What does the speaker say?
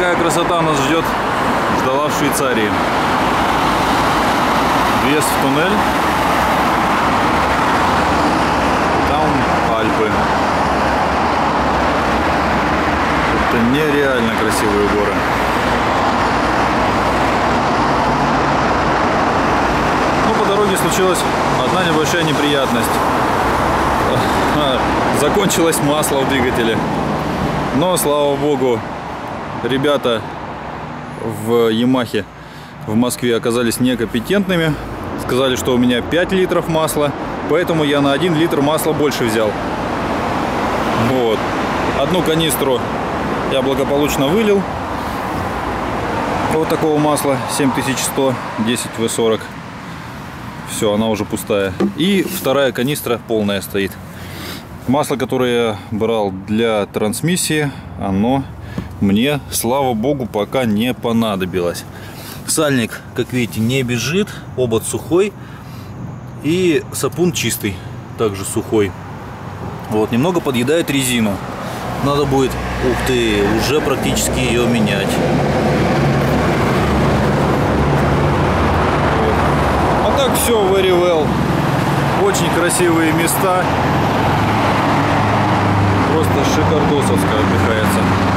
какая красота нас ждет, ждала в Швейцарии. Въезд в туннель. Там Альпы. Это нереально красивые горы. Ну, по дороге случилась одна небольшая неприятность. Закончилось масло в двигателе. Но, слава богу, ребята в Ямахе в Москве оказались некомпетентными. Сказали, что у меня 5 литров масла, поэтому я на 1 литр масла больше взял. Вот. Одну канистру я благополучно вылил. Вот такого масла 7100 10 В40. Все, она уже пустая. И вторая канистра полная стоит. Масло, которое я брал для трансмиссии, оно мне, слава богу, пока не понадобилось. Сальник, как видите, не бежит, обод сухой и сапун чистый, также сухой. Вот, немного подъедает резину. Надо будет, ух ты, уже практически ее менять. А так все very well. Очень красивые места. Просто шикардосовская отдыхает.